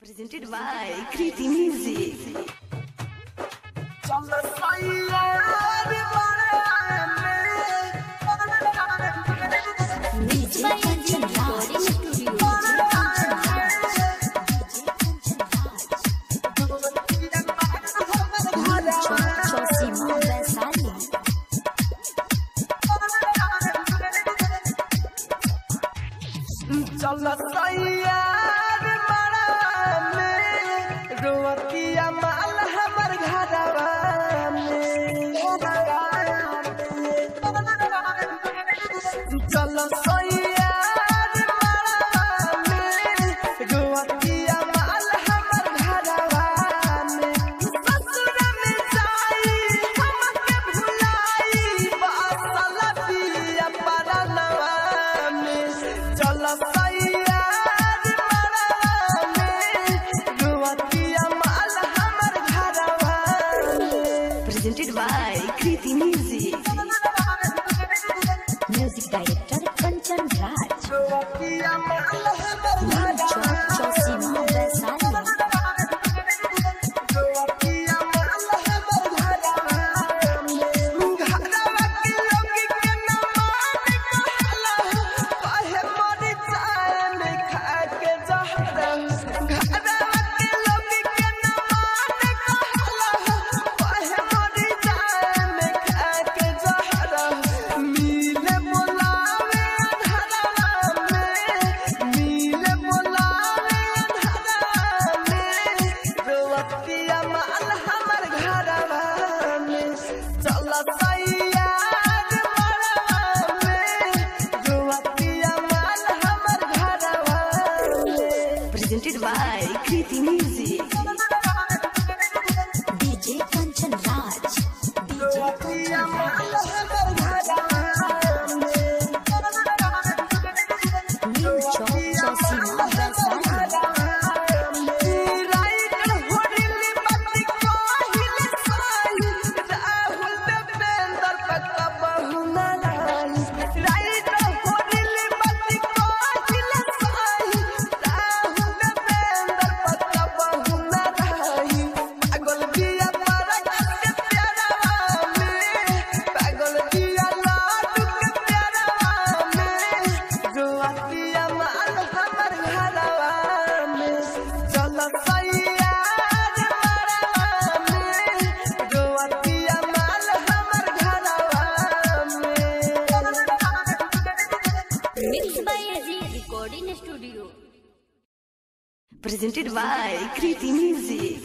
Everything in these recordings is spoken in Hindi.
presented by Kriti Music. चल सैया रोअतिया माल हमर घरवा में चलो by Kriti Music. presented by Kriti Music. presented by Kriti Music.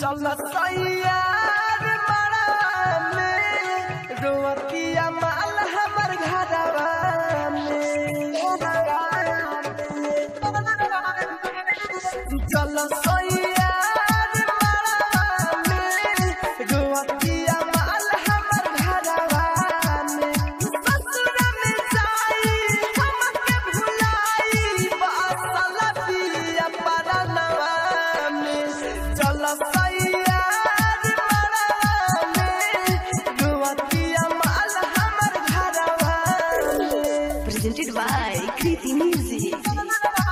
चल सैया presented by Kriti Music.